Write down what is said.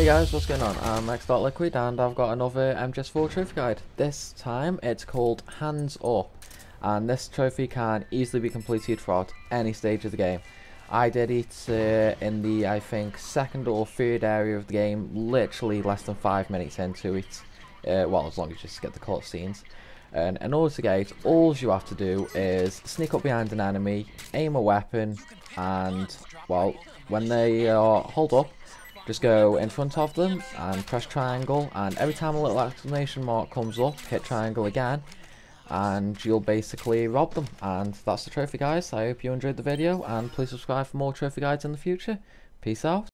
Hey guys, what's going on? I'm xDARKLIQUID and I've got another MGS4 trophy guide. This time it's called Hands Up and this trophy can easily be completed throughout any stage of the game. I did it uh, in the, I think, second or third area of the game, literally less than 5 minutes into it. Uh, well, as long as you just get the cutscenes. And in order to get it, all you have to do is sneak up behind an enemy, aim a weapon, and, well, when they are hold up, just go in front of them and press triangle, and every time a little exclamation mark comes up, hit triangle again, and you'll basically rob them. And that's the trophy, guys. I hope you enjoyed the video, and please subscribe for more trophy guides in the future. Peace out.